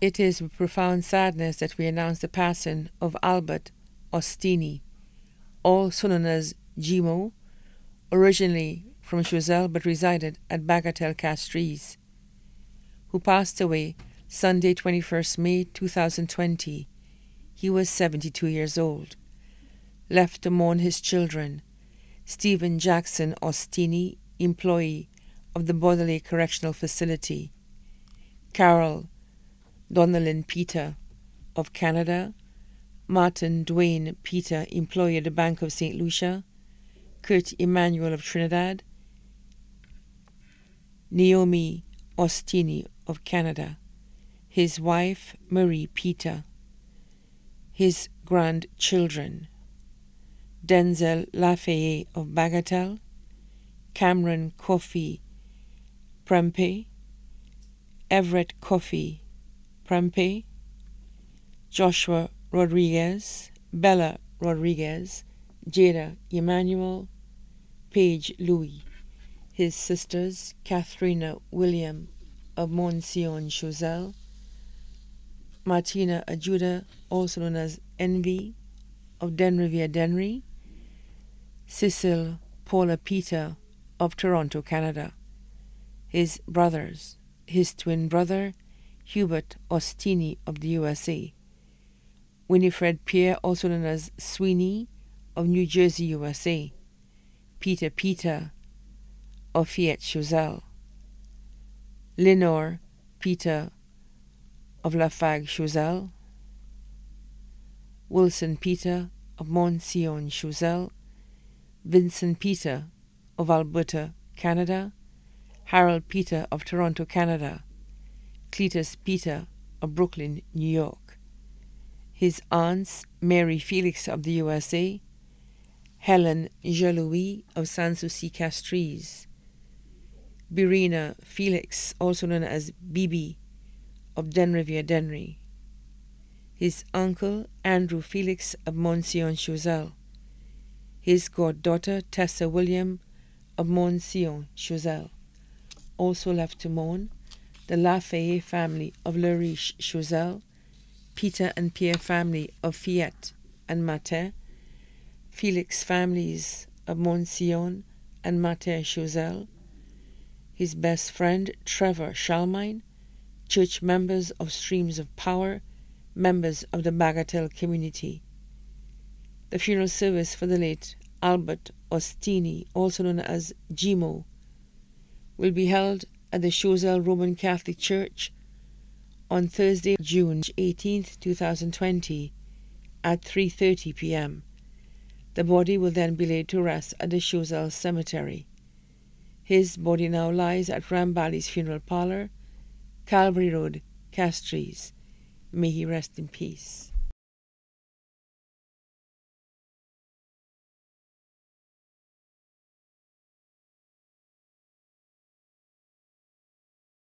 It is with profound sadness that we announce the passing of Albert Ostini, also known as Jimo, originally from Choiseul but resided at Bagatelle Castries, who passed away Sunday 21st May 2020. He was 72 years old. Left to mourn his children, Stephen Jackson Ostini, employee of the Bordelais Correctional Facility, Carol Donnellan Peter of Canada, Martin Dwayne Peter, employee of the Bank of St. Lucia, Kurt Emmanuel of Trinidad, Naomi Ostini of Canada, his wife Marie Peter, his grandchildren, Denzel Lafayette of Bagatelle, Cameron Kofi Prempe, Everett Kofi Prempe, Joshua Rodriguez, Bella Rodriguez, Jada Emmanuel, Paige Louis, his sisters Katharina William of Monsignor Choiseul, Martina Ajuda, also known as Envy of Denrevere Dennery, Cecil Paula Peter of Toronto, Canada, his brothers, his twin brother, Hubert Ostini of the USA, Winifred Pierre, also known as Sweeney of New Jersey, USA, Peter Peter of Fayette Choiseul, Lenore Peter of Lafargue Choiseul, Wilson Peter of Monsignor Choiseul, Vincent Peter of Alberta, Canada, Harold Peter of Toronto, Canada, Cletus Peter of Brooklyn, New York. His aunts, Mary Felix of the USA, Helen Jelouis of Sanssouci Castries, Birina Felix, also known as Bibi, of Denrevere Dennery, his uncle Andrew Felix of Monsignor Choiseul, his goddaughter Tessa William of Monsignor Choiseul, also left to mourn the Lafayette family of Le Riche Choiseul, Peter and Pierre family of Fayette and Matin, Felix families of Monsignor and Matin Choiseul, his best friend Trevor Shalmine, church members of Streams of Power, members of the Bagatelle community. The funeral service for the late Albert Ostini, also known as Jimo, will be held at the Choiseul Roman Catholic Church on Thursday, June 18, 2020 at 3:30 p.m. The body will then be laid to rest at the Choiseul Cemetery. His body now lies at Rambali's funeral parlor, Calvary Road, Castries. May he rest in peace.